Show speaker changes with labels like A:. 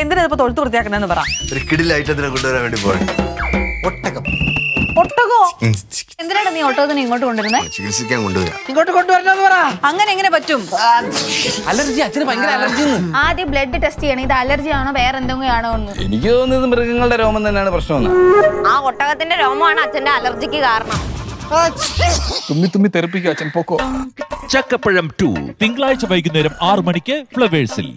A: എന്തിനാ ഇപ്പൊ തൊഴുത്ത് വൃത്തിയാക്കണെന്ന് പറ.
B: ഒരു കിടിൽ ഐറ്റത്തിനെ കൊണ്ടുവരാൻ വേണ്ടി പോയി. ഒട്ടകം.
A: ഒട്ടകോ? എന്തിനാണ് നീ തന്നെ ഇങ്ങോട്ട് കൊണ്ടുവരുന്നത്
B: ചികിത്സിക്കാൻ കൊണ്ടുവരാം.
C: ഇങ്ങോട്ട് കൊണ്ടുവരണമെന്ന് പറ.
A: അങ്ങനെ എങ്ങനെ പറ്റും?
C: അലർജി അച്ഛന് ഭയങ്കര അലർജി
D: ആദ്യം ബ്ലഡ് ടെസ്റ്റ് ചെയ്യണം. ഇത് അലർജി ആണോ വേറെ എന്തെങ്കിലും ആണോ എന്ന്.
E: എനിക്ക് തോന്നുന്നത് മൃഗങ്ങളുടെ രോമം തന്നെയാണ് പ്രശ്നം
D: ആ ഒട്ടകത്തിന്റെ രോമമാണ് അച്ഛന്റെ അലർജിക്ക് കാരണം.
E: തുമ്മി തുമ്മി തെറിപ്പിക്കും അച്ഛൻ പൊക്കോ.
F: ചക്കപ്പഴം ടു തിങ്കളാഴ്ച വൈകുന്നേരം ആറു മണിക്ക് ഫ്ലവേഴ്സിൽ.